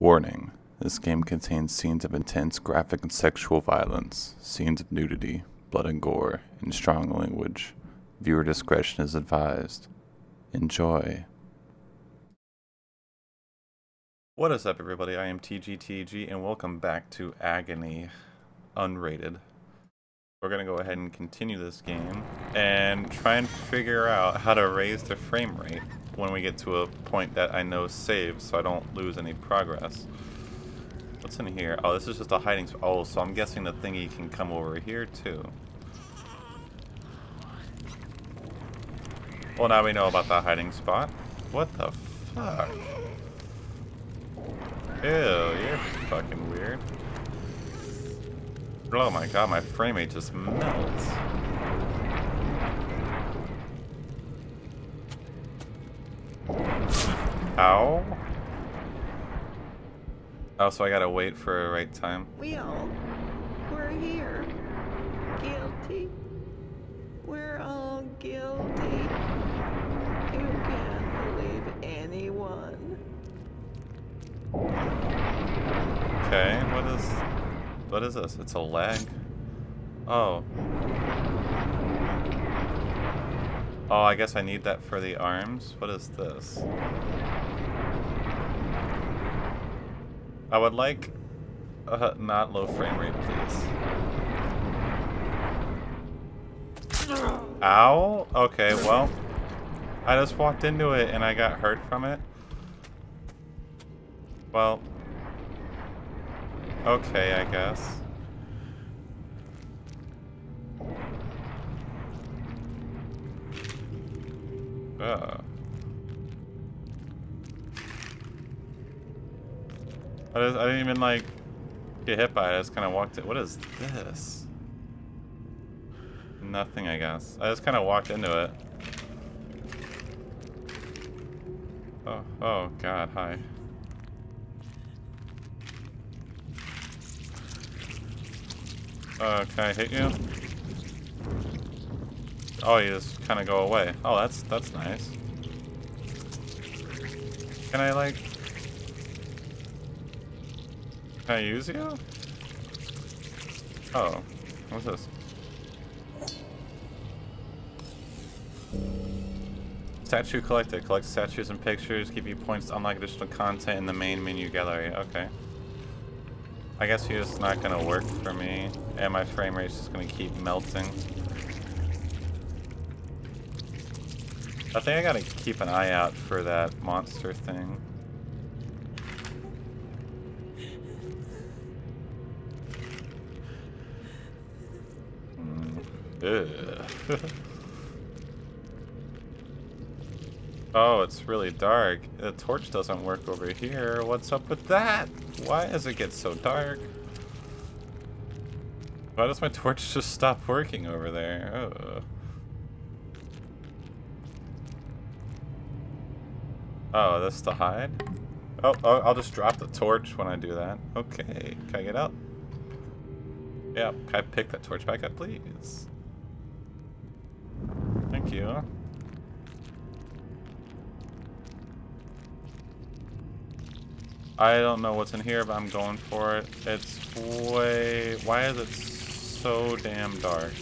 Warning this game contains scenes of intense graphic and sexual violence, scenes of nudity, blood and gore, and strong language. Viewer discretion is advised. Enjoy. What is up, everybody? I am TGTDG, and welcome back to Agony Unrated. We're going to go ahead and continue this game and try and figure out how to raise the frame rate when we get to a point that I know saves so I don't lose any progress. What's in here? Oh, this is just a hiding spot. Oh, so I'm guessing the thingy can come over here too. Well, now we know about that hiding spot. What the fuck? Ew, you're fucking weird. Oh my god, my frame rate just melts. Ow. Oh, so I gotta wait for a right time. We all, we're here. Guilty. We're all guilty. You can't believe anyone. Okay, what is... What is this? It's a leg. Oh. Oh, I guess I need that for the arms? What is this? I would like... Uh, not low frame rate, please. Ow? Okay, well... I just walked into it and I got hurt from it. Well... Okay, I guess. Ugh. I, just, I didn't even like get hit by it. I just kind of walked it. What is this? Nothing, I guess. I just kind of walked into it. Oh, oh God, hi. Uh, can I hit you? Oh, you just kind of go away. Oh, that's that's nice. Can I like? Can I use you? Oh, what's this? Statue collected. Collect statues and pictures. Give you points to unlock additional content in the main menu gallery. Okay. I guess he's just not gonna work for me, and my frame rate's just gonna keep melting. I think I gotta keep an eye out for that monster thing. Mm. oh, it's really dark. The torch doesn't work over here. What's up with that? Why does it get so dark? Why does my torch just stop working over there? Oh, this to hide? Oh, oh, I'll just drop the torch when I do that. Okay, can I get out? Yeah, can I pick that torch back up, please? Thank you. I don't know what's in here, but I'm going for it. It's way... Why is it so damn dark?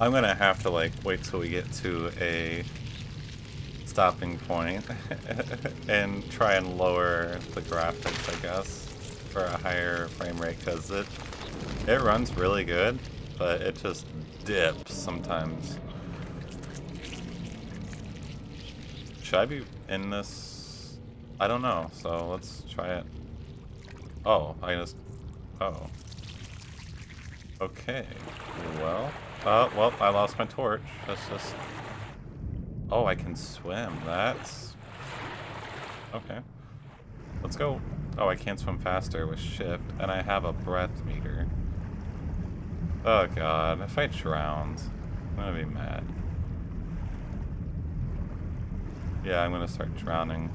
I'm gonna have to like wait till we get to a stopping point and try and lower the graphics, I guess, for a higher frame rate because it it runs really good, but it just dips sometimes. Should I be in this? I don't know, so let's try it. Oh, I just... Oh. Okay. Well... Oh, well, I lost my torch. That's just... Oh, I can swim. That's... Okay. Let's go. Oh, I can't swim faster with shift, and I have a breath meter. Oh god, if I drowned, I'm gonna be mad. Yeah, I'm gonna start drowning.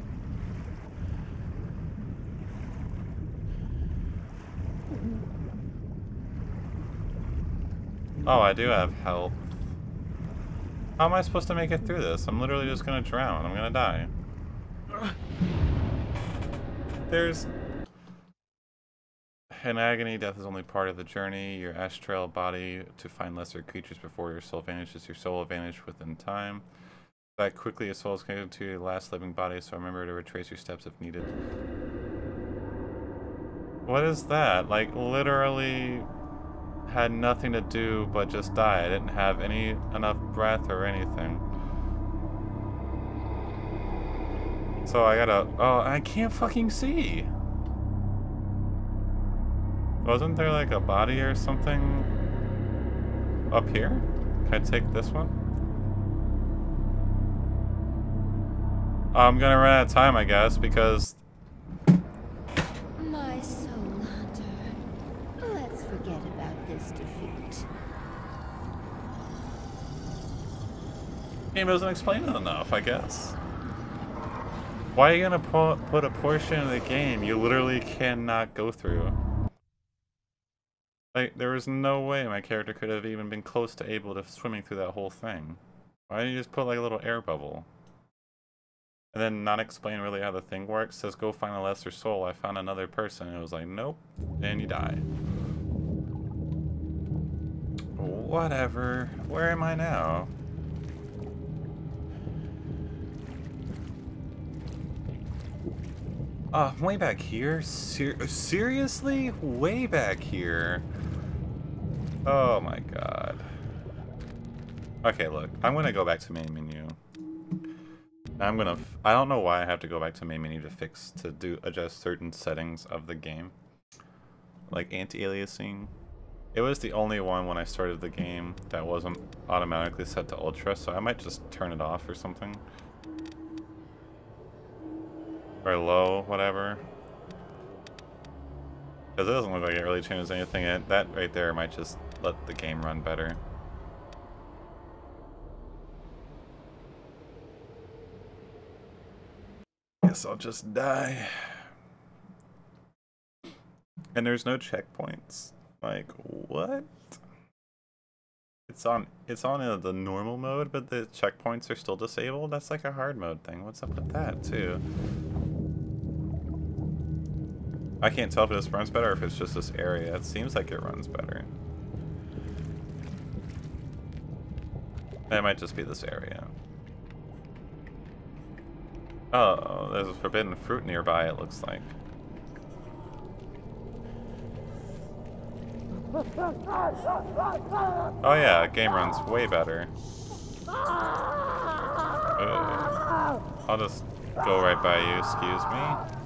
Oh, I do have help. How am I supposed to make it through this? I'm literally just gonna drown. I'm gonna die. There's... In agony, death is only part of the journey. Your astral body to find lesser creatures before your soul vanishes. Your soul will vanish within time. That quickly, your soul is connected to your last living body, so remember to retrace your steps if needed. What is that? Like, literally had nothing to do but just die. I didn't have any enough breath or anything. So I gotta... Oh, I can't fucking see! Wasn't there like a body or something up here? Can I take this one? I'm gonna run out of time, I guess, because game doesn't explain it enough, I guess. Why are you gonna pu put a portion of the game you literally cannot go through? Like, there was no way my character could have even been close to able to swimming through that whole thing. Why didn't you just put like a little air bubble? And then not explain really how the thing works. Says go find a lesser soul. I found another person. And it was like, nope. And you die. Whatever. Where am I now? Uh, way back here? Ser seriously? Way back here? Oh my god. Okay, look. I'm gonna go back to main menu. I'm gonna... I don't know why I have to go back to main menu to fix... to do adjust certain settings of the game. Like anti-aliasing. It was the only one when I started the game that wasn't automatically set to ultra, so I might just turn it off or something. Or low, whatever. Because it doesn't look like it really changes anything. It, that right there might just let the game run better. Guess I'll just die. And there's no checkpoints. Like, what? It's on it's on the normal mode, but the checkpoints are still disabled? That's like a hard mode thing. What's up with that, too? I can't tell if this runs better or if it's just this area. It seems like it runs better. It might just be this area. Oh, there's a forbidden fruit nearby, it looks like. Oh yeah, game runs way better. I'll just go right by you, excuse me.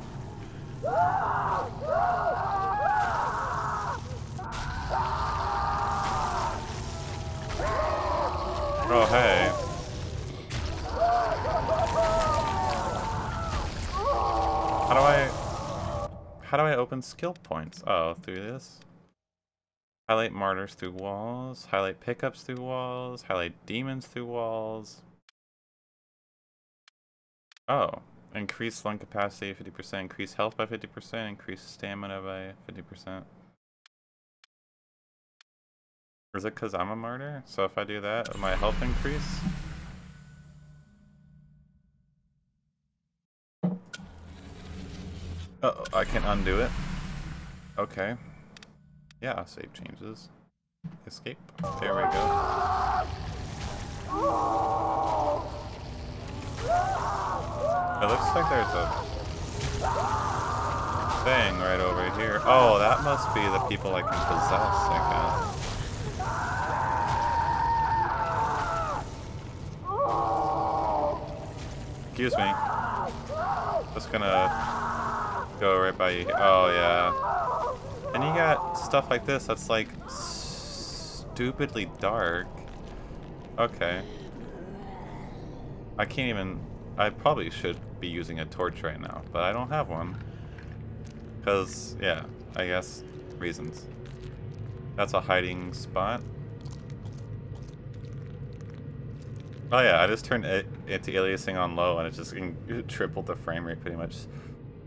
Oh, hey. How do I... How do I open skill points? Oh, through this? Highlight martyrs through walls. Highlight pickups through walls. Highlight demons through walls. Oh. Increase lung capacity 50%, increase health by 50%, increase stamina by 50%. Is it because I'm a martyr? So if I do that, my health increase? Uh oh, I can undo it. Okay. Yeah, save changes. Escape. There we go. It looks like there's a thing right over here. Oh, that must be the people I can possess, I guess. Excuse me. Just gonna go right by you. Oh, yeah. And you got stuff like this that's like stupidly dark. Okay. I can't even... I probably should be using a torch right now, but I don't have one. Because, yeah, I guess reasons. That's a hiding spot. Oh yeah, I just turned anti-aliasing on low and it just tripled the frame rate pretty much.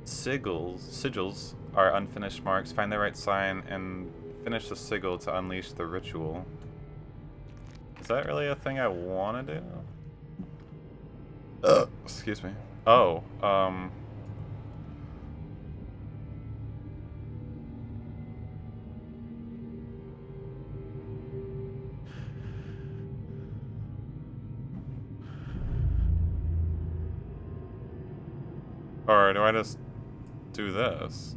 Sigils, sigils are unfinished marks. Find the right sign and finish the sigil to unleash the ritual. Is that really a thing I want to do? Uh, excuse me. Oh, um... Or do I just do this?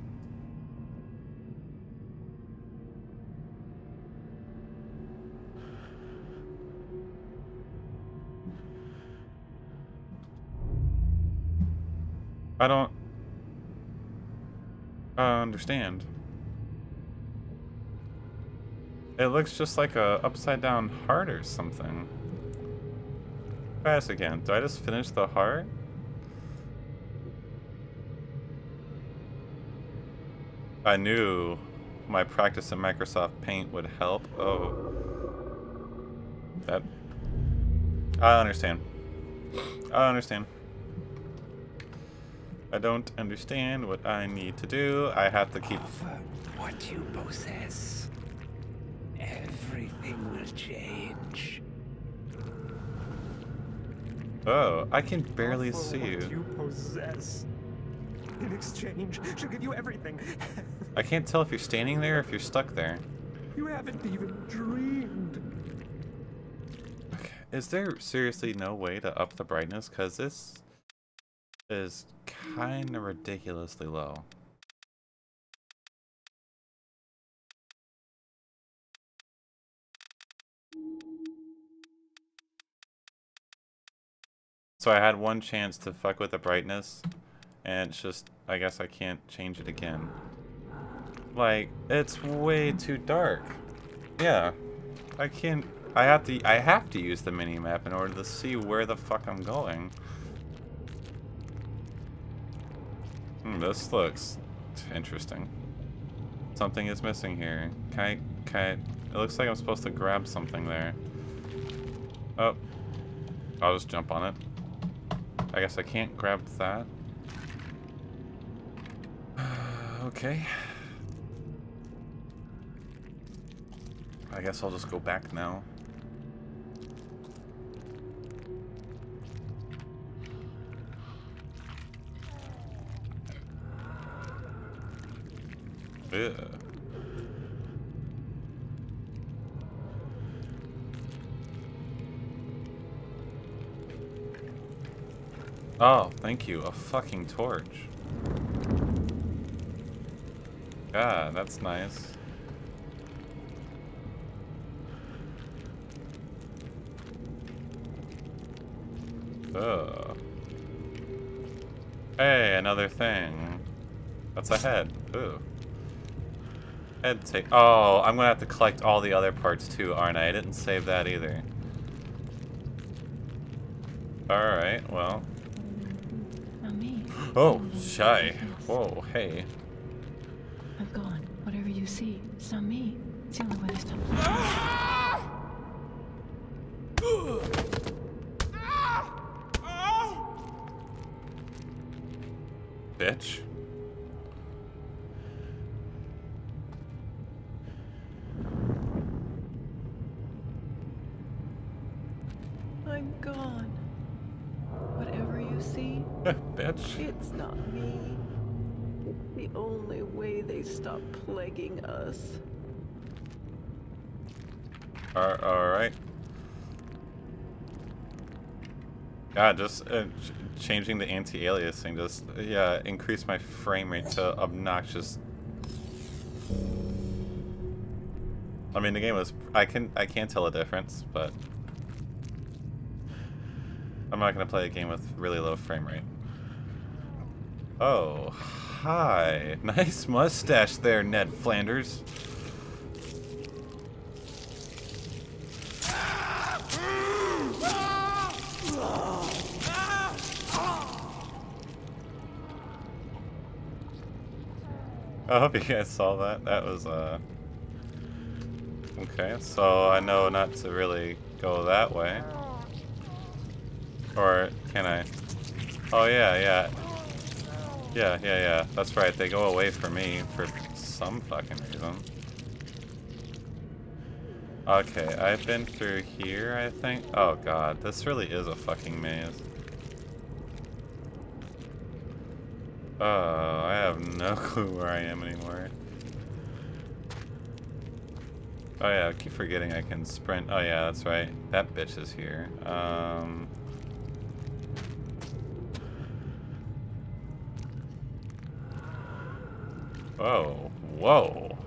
I don't understand. It looks just like a upside down heart or something. Try this again. Do I just finish the heart? I knew my practice in Microsoft Paint would help. Oh. That... I understand. I understand. I don't understand what I need to do. I have to keep... Offer what you possess. Everything will change. Oh, I can barely Offer see what you. you possess. In exchange, she'll give you everything. I can't tell if you're standing there or if you're stuck there. you haven't even dreamed. Okay. Is there seriously no way to up the brightness? Because this is kind of ridiculously low. So I had one chance to fuck with the brightness, and it's just, I guess I can't change it again. Like, it's way too dark. Yeah, I can't, I have to, I have to use the mini-map in order to see where the fuck I'm going. Hmm, this looks interesting. Something is missing here. Can I, can I, it looks like I'm supposed to grab something there. Oh, I'll just jump on it. I guess I can't grab that. okay. I guess I'll just go back now. Yeah. Oh, thank you. A fucking torch. Yeah, that's nice. Ugh. Hey, another thing. That's a head. Ooh. Head take. Oh, I'm gonna have to collect all the other parts too, aren't I? I didn't save that either. Alright, well. Oh, shy. Whoa, hey. I'm gone. Whatever you see, it's not me. It's the only way to stop. Bitch. I'm gone. Whatever you see, Bitch. it's not me. It's the only way they stop plaguing us. Alright. Yeah, just uh, ch changing the anti-aliasing just, yeah, increase my frame rate to obnoxious. I mean, the game was, I can, I can't tell a difference, but I'm not gonna play a game with really low frame rate. Oh, hi. Nice mustache there, Ned Flanders. I hope you guys saw that. That was, uh... Okay, so I know not to really go that way. Or can I? Oh, yeah, yeah. Yeah, yeah, yeah. That's right. They go away for me for some fucking reason. Okay, I've been through here, I think. Oh god, this really is a fucking maze. Oh, I have no clue where I am anymore. Oh yeah, I keep forgetting I can sprint. Oh yeah, that's right. That bitch is here. Um... Whoa, whoa.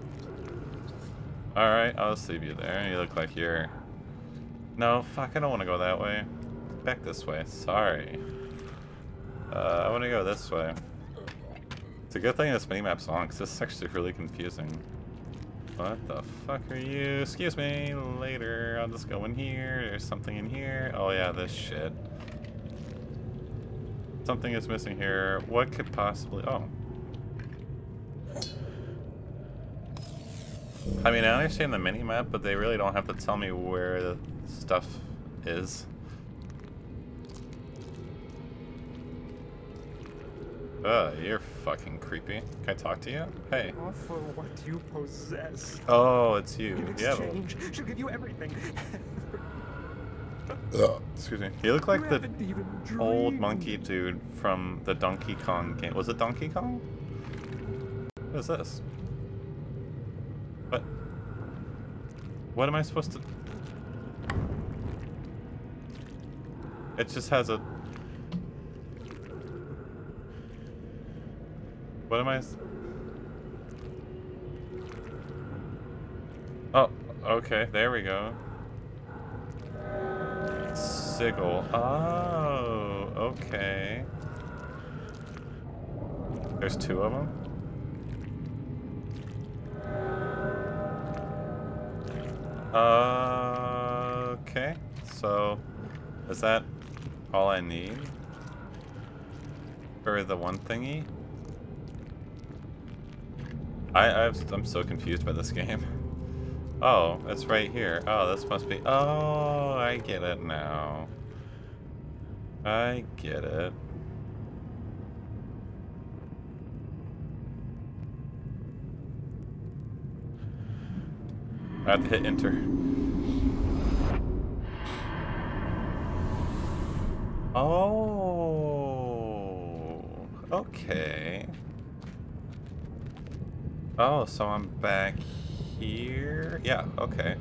Alright, I'll just leave you there. You look like you're... No, fuck, I don't want to go that way. Back this way, sorry. Uh, I want to go this way. It's a good thing this minimap's on, because this is actually really confusing. What the fuck are you? Excuse me, later. I'll just go in here. There's something in here. Oh yeah, this shit. Something is missing here. What could possibly... Oh. I mean, I understand the mini-map, but they really don't have to tell me where the stuff is. Ugh, you're fucking creepy. Can I talk to you? Hey. Offer what you possess. Oh, it's you. In Yeah. exchange, she'll give you everything. Excuse me. You look like You the old monkey dude from the Donkey Kong game. Was it Donkey Kong? What is this? What am I supposed to... It just has a... What am I... Oh, okay, there we go. Sigil. Oh, okay. There's two of them? Okay. So, is that all I need? For the one thingy? I, I've, I'm so confused by this game. Oh, it's right here. Oh, this must be... Oh, I get it now. I get it. I have to hit enter. Oh, okay. Oh, so I'm back here? Yeah, okay.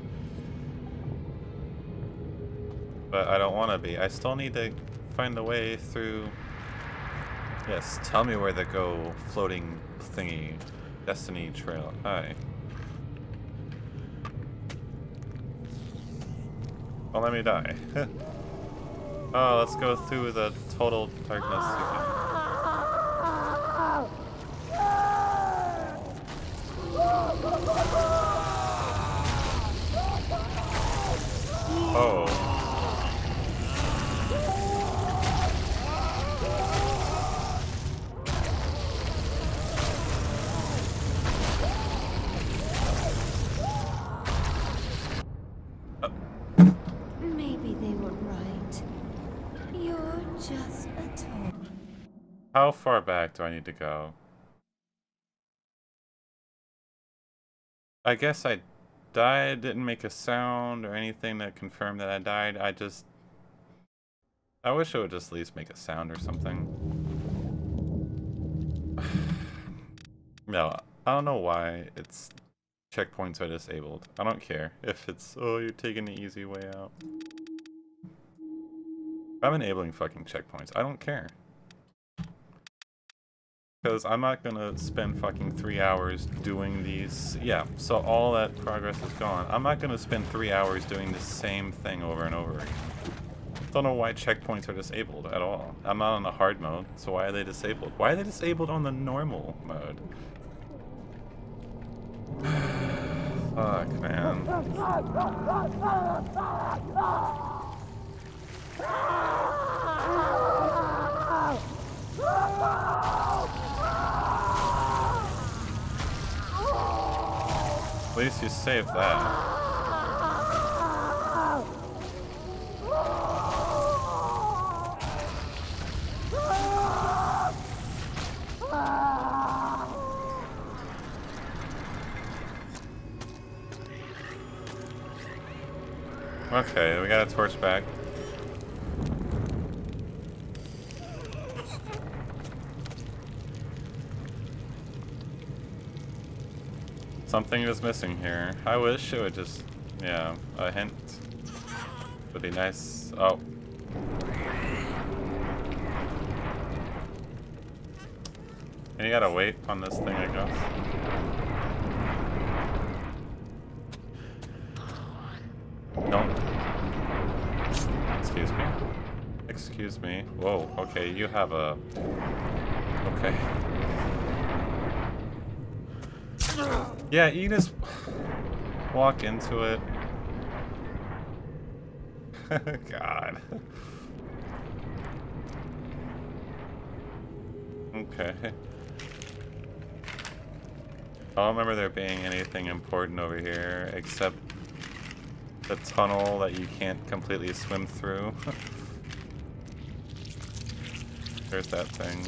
But I don't want to be. I still need to find a way through... Yes, tell me where to go floating thingy. Destiny Trail. Hi. Well, let me die. oh, let's go through the total darkness. Oh. Maybe they were right. You're just a toy. How far back do I need to go? I guess I died, didn't make a sound or anything that confirmed that I died. I just... I wish it would just at least make a sound or something. no, I don't know why it's checkpoints are disabled. I don't care if it's, oh, you're taking the easy way out. I'm enabling fucking checkpoints. I don't care. Because I'm not gonna spend fucking three hours doing these. Yeah, so all that progress is gone. I'm not gonna spend three hours doing the same thing over and over again. Don't know why checkpoints are disabled at all. I'm not on the hard mode, so why are they disabled? Why are they disabled on the normal mode? Fuck, man. At least you saved that. Okay, we got a torch back. Something is missing here. I wish it would just, yeah, a hint would be nice. Oh. And you gotta wait on this thing, I guess. Don't. Excuse me. Excuse me. Whoa, okay, you have a... Okay. Yeah, you can just walk into it. God. Okay. I don't remember there being anything important over here except the tunnel that you can't completely swim through. There's that thing.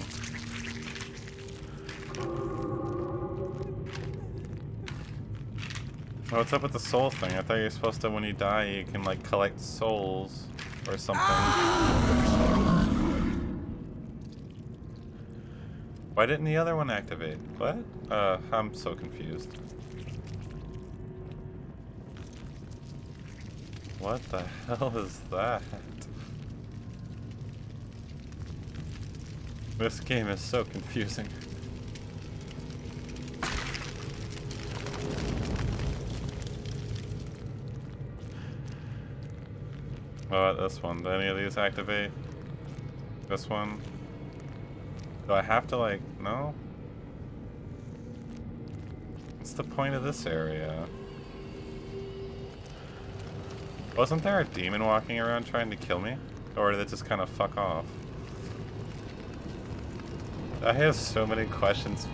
What's up with the soul thing? I thought you were supposed to, when you die, you can like collect souls or something. Why didn't the other one activate? What? Uh, I'm so confused. What the hell is that? This game is so confusing. Oh, this one. Do any of these activate? This one? Do I have to, like, no? What's the point of this area? Wasn't there a demon walking around trying to kill me? Or did it just kind of fuck off? I have so many questions.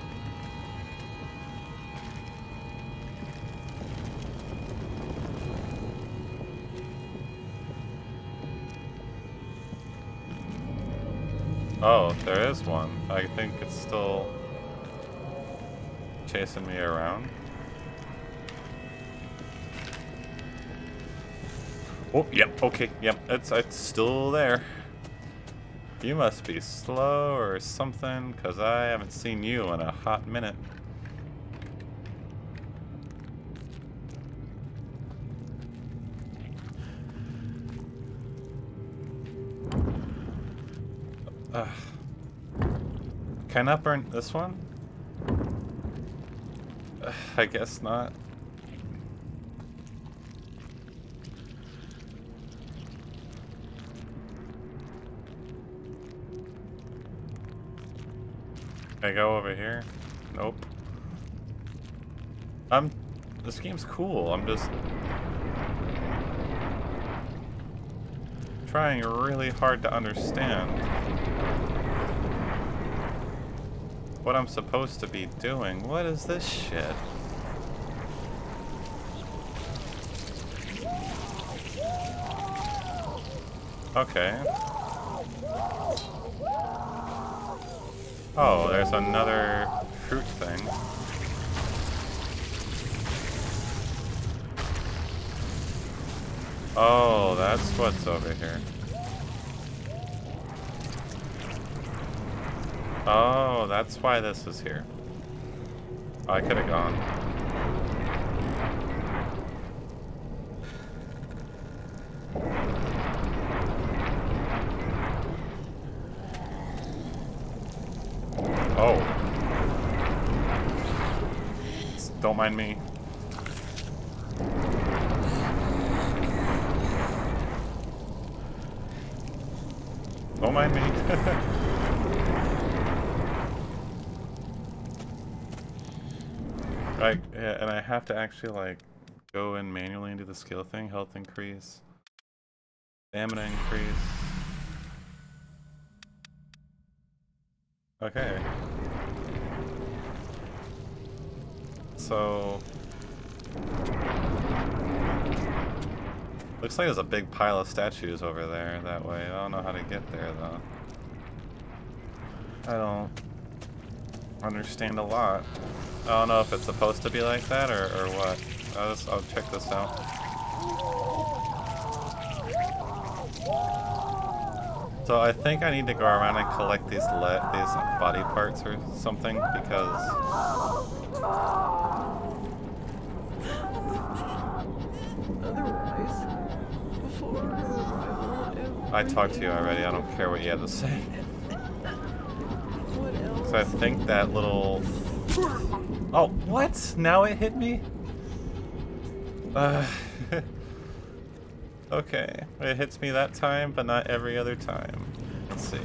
Oh, there is one. I think it's still chasing me around. Oh, yep, okay, yep, it's, it's still there. You must be slow or something, because I haven't seen you in a hot minute. Ugh. Can I burn this one? Ugh, I guess not. Can I go over here? Nope. I'm... This game's cool. I'm just... Trying really hard to understand what I'm supposed to be doing. What is this shit? Okay. Oh, there's another fruit thing. Oh, that's what's over here. Oh, that's why this is here. Oh, I could have gone. Oh. Don't mind me. Don't mind me. Right, yeah, and I have to actually like go in manually and do the skill thing, health increase, stamina increase. Okay. So looks like there's a big pile of statues over there that way. I don't know how to get there though. I don't understand a lot. I don't know if it's supposed to be like that or, or what. I'll, just, I'll check this out. So I think I need to go around and collect these le these body parts or something because I talked to you already. I don't care what you had to say. So I think that little. Oh, what? Now it hit me? Uh, okay. It hits me that time, but not every other time. Let's see.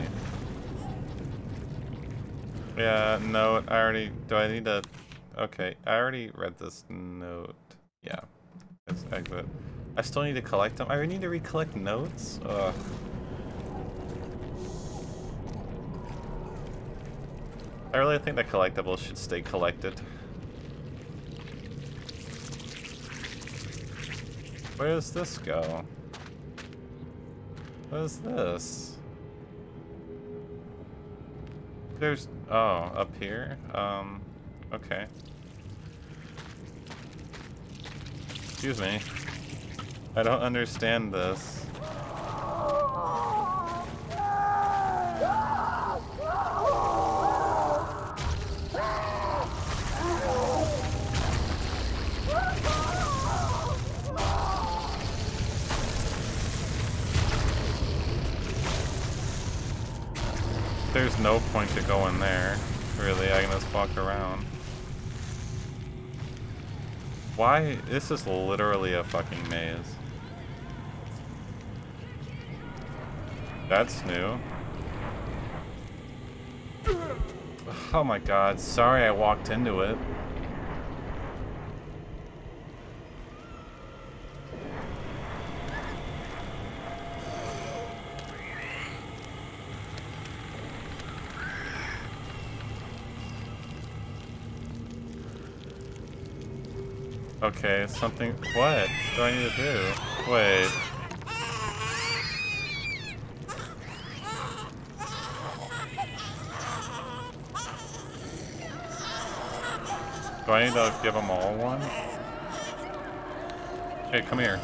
Yeah, note. I already. Do I need to. Okay, I already read this note. Yeah. Let's exit. I still need to collect them. I need to recollect notes? Ugh. I really think the collectibles should stay collected. Where does this go? What is this? There's... Oh, up here? Um, okay. Excuse me. I don't understand this. There's no point to going there, really. I can just walk around. Why? This is literally a fucking maze. That's new. Oh my god, sorry I walked into it. Okay, something. What do I need to do? Wait. Do I need to give them all one? Hey, come here.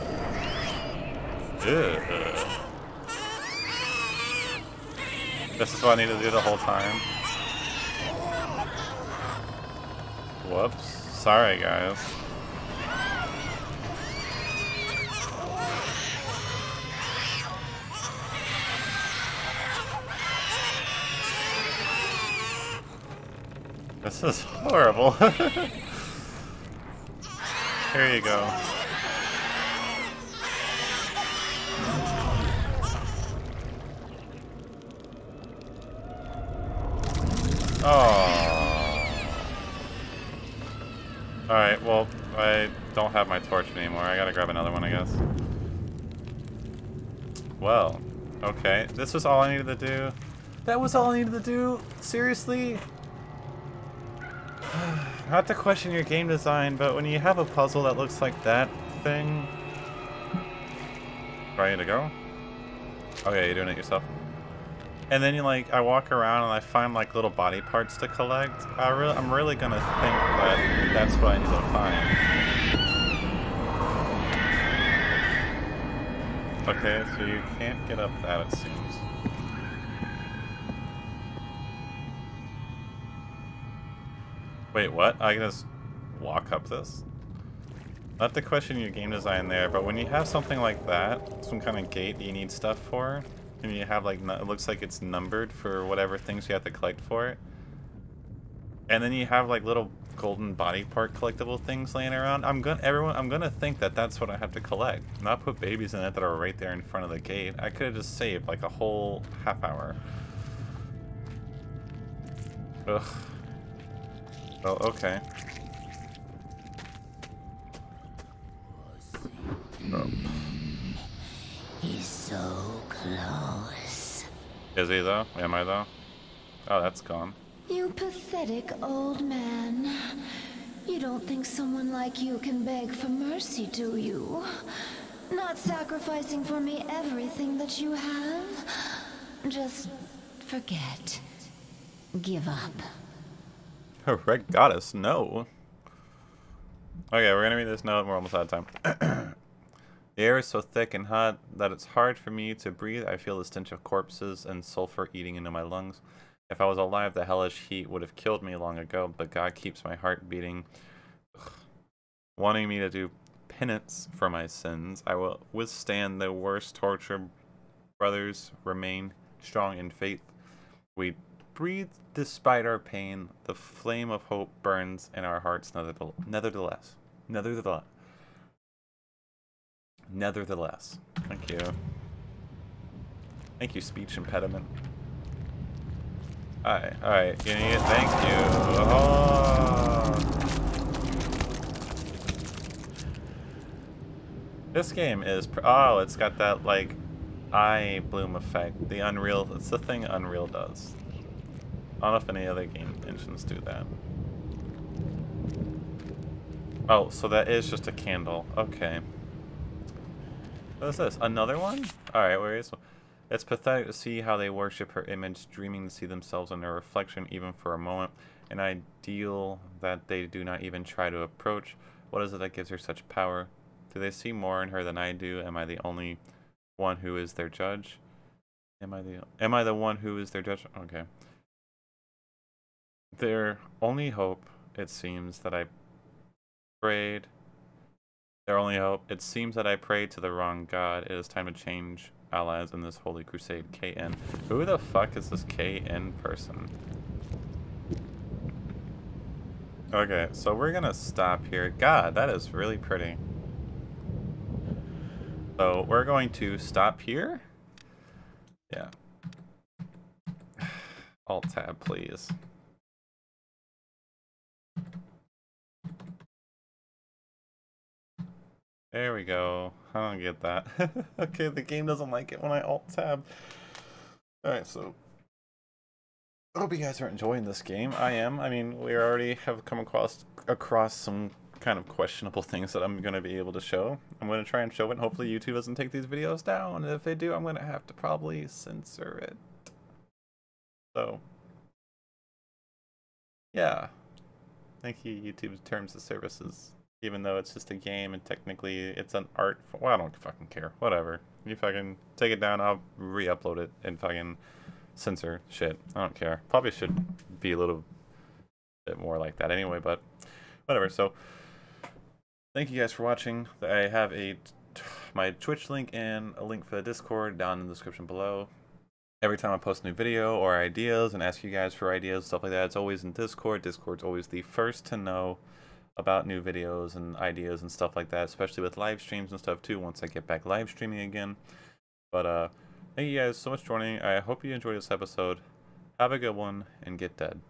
This is what I need to do the whole time. Whoops. Sorry, guys. This is horrible. Here you go. Oh. Alright, well, I don't have my torch anymore. I gotta grab another one, I guess. Well, okay. This was all I needed to do. That was all I needed to do? Seriously? Not to question your game design, but when you have a puzzle that looks like that thing... Ready to go? Okay, you're doing it yourself. And then you like, I walk around and I find like little body parts to collect. I really, I'm really gonna think that that's what I need to find. Okay, so you can't get up that it seems. Wait, what? I can just walk up this? Not to question your game design there, but when you have something like that, some kind of gate that you need stuff for, and you have like, it looks like it's numbered for whatever things you have to collect for it, and then you have like little golden body part collectible things laying around, I'm gonna everyone I'm gonna think that that's what I have to collect, not put babies in it that are right there in front of the gate. I could have just saved like a whole half hour. Ugh. Well, okay. Oh. He's so close. Is he though? Am I though? Oh, that's gone. You pathetic old man. You don't think someone like you can beg for mercy, do you? Not sacrificing for me everything that you have? Just forget. Give up. Red Goddess, no. Okay, we're gonna read this note we're almost out of time. The air is so thick and hot that it's hard for me to breathe. I feel the stench of corpses and sulfur eating into my lungs. If I was alive, the hellish heat would have killed me long ago, but God keeps my heart beating, Ugh. wanting me to do penance for my sins. I will withstand the worst torture. Brothers, remain strong in faith. We breathe despite our pain. The flame of hope burns in our hearts, nevertheless. Nevertheless. Nevertheless. Thank you. Thank you, speech impediment. Alright, alright. You? Thank you. Oh. This game is... Oh, it's got that, like, eye bloom effect. The Unreal... It's the thing Unreal does. I don't know if any other game engines do that. Oh, so that is just a candle. Okay. What is this? Another one? Alright, where is one? It's pathetic to see how they worship her image, dreaming to see themselves in her reflection even for a moment. An ideal that they do not even try to approach. What is it that gives her such power? Do they see more in her than I do? Am I the only one who is their judge? Am I the am I the one who is their judge? Okay. Their only hope, it seems, that I prayed their only hope. It seems that I prayed to the wrong god. It is time to change allies in this holy crusade. KN. Who the fuck is this KN person? Okay, so we're gonna stop here. God, that is really pretty. So we're going to stop here. Yeah. Alt tab, please. There we go. I don't get that. okay, the game doesn't like it when I alt tab. Alright, so I hope you guys are enjoying this game. I am. I mean, we already have come across across some kind of questionable things that I'm going to be able to show. I'm going to try and show it. And hopefully YouTube doesn't take these videos down. And if they do, I'm going to have to probably censor it. So, yeah. Thank you, YouTube's terms of services even though it's just a game and technically it's an art. Well, I don't fucking care. Whatever. You fucking take it down. I'll re-upload it and fucking censor shit. I don't care. Probably should be a little bit more like that anyway, but whatever. So thank you guys for watching. I have a my Twitch link and a link for the Discord down in the description below. Every time I post a new video or ideas and ask you guys for ideas, stuff like that, it's always in Discord. Discord's always the first to know about new videos and ideas and stuff like that, especially with live streams and stuff too, once I get back live streaming again. But uh, thank you guys so much for joining. I hope you enjoyed this episode. Have a good one and get dead.